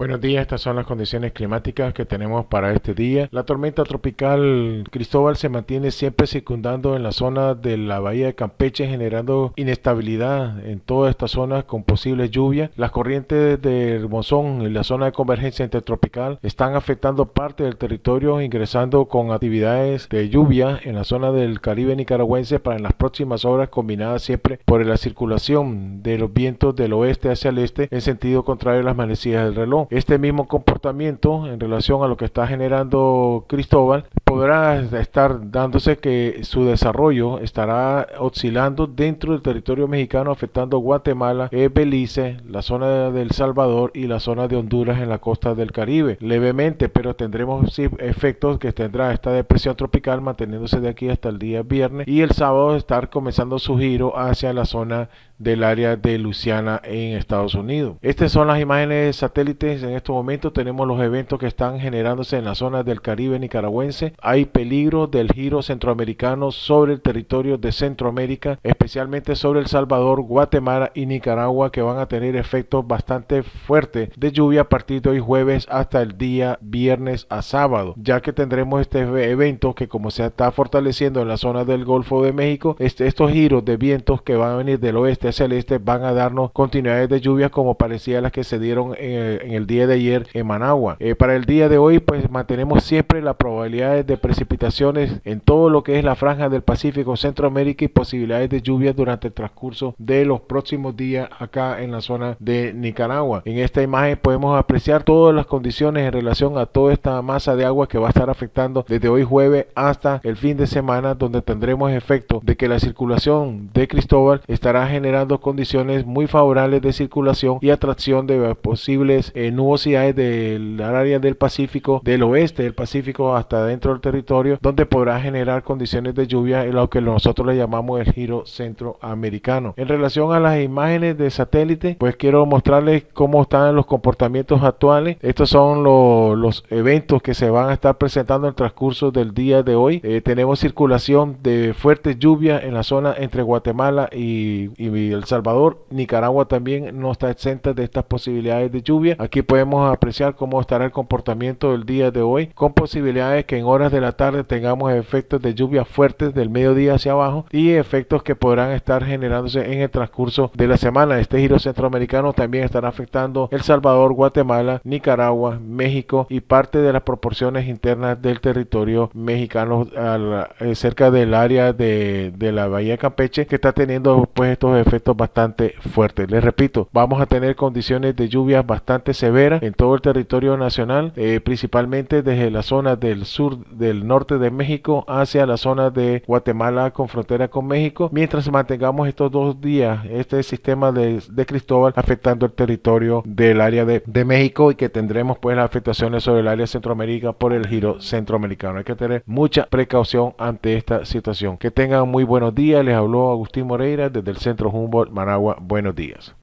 Buenos días, estas son las condiciones climáticas que tenemos para este día. La tormenta tropical Cristóbal se mantiene siempre circundando en la zona de la bahía de Campeche, generando inestabilidad en toda esta zona con posibles lluvias. Las corrientes del monzón en la zona de convergencia intertropical están afectando parte del territorio, ingresando con actividades de lluvia en la zona del Caribe nicaragüense para en las próximas horas, combinadas siempre por la circulación de los vientos del oeste hacia el este en sentido contrario a las manecillas del reloj este mismo comportamiento en relación a lo que está generando Cristóbal podrá estar dándose que su desarrollo estará oscilando dentro del territorio mexicano afectando Guatemala, eh, Belice, la zona del Salvador y la zona de Honduras en la costa del Caribe levemente, pero tendremos efectos que tendrá esta depresión tropical manteniéndose de aquí hasta el día viernes y el sábado estar comenzando su giro hacia la zona del área de Luciana en Estados Unidos. Estas son las imágenes satélites. En estos momentos tenemos los eventos que están generándose en la zona del Caribe nicaragüense. Hay peligro del giro centroamericano sobre el territorio de Centroamérica, especialmente sobre El Salvador, Guatemala y Nicaragua, que van a tener efectos bastante fuertes de lluvia a partir de hoy jueves hasta el día viernes a sábado, ya que tendremos este evento que como se está fortaleciendo en la zona del Golfo de México, este, estos giros de vientos que van a venir del oeste celeste van a darnos continuidades de lluvias como parecía las que se dieron en el, día de ayer en Managua. Eh, para el día de hoy pues mantenemos siempre la probabilidad de precipitaciones en todo lo que es la franja del Pacífico, Centroamérica y posibilidades de lluvias durante el transcurso de los próximos días acá en la zona de Nicaragua. En esta imagen podemos apreciar todas las condiciones en relación a toda esta masa de agua que va a estar afectando desde hoy jueves hasta el fin de semana donde tendremos efecto de que la circulación de Cristóbal estará generando condiciones muy favorables de circulación y atracción de posibles eh, nubosidades del área del Pacífico, del oeste del Pacífico hasta dentro del territorio, donde podrá generar condiciones de lluvia en lo que nosotros le llamamos el giro centroamericano. En relación a las imágenes de satélite, pues quiero mostrarles cómo están los comportamientos actuales. Estos son los eventos que se van a estar presentando en el transcurso del día de hoy. Eh, tenemos circulación de fuerte lluvia en la zona entre Guatemala y, y el Salvador. Nicaragua también no está exenta de estas posibilidades de lluvia. Aquí podemos apreciar cómo estará el comportamiento del día de hoy, con posibilidades que en horas de la tarde tengamos efectos de lluvia fuertes del mediodía hacia abajo y efectos que podrán estar generándose en el transcurso de la semana. Este giro centroamericano también estará afectando El Salvador, Guatemala, Nicaragua, México y parte de las proporciones internas del territorio mexicano eh, cerca del área de, de la Bahía Campeche que está teniendo pues estos efectos bastante fuertes. Les repito, vamos a tener condiciones de lluvia bastante severas en todo el territorio nacional, eh, principalmente desde la zona del sur, del norte de México hacia la zona de Guatemala con frontera con México, mientras mantengamos estos dos días este sistema de, Cristóbal afectando el territorio del área de, de, México y que tendremos pues las afectaciones sobre el área Centroamérica por el giro centroamericano. Hay que tener mucha precaución ante esta situación. Que tengan muy buenos días. Les habló Agustín Moreira desde el Centro Humboldt Managua. Buenos días.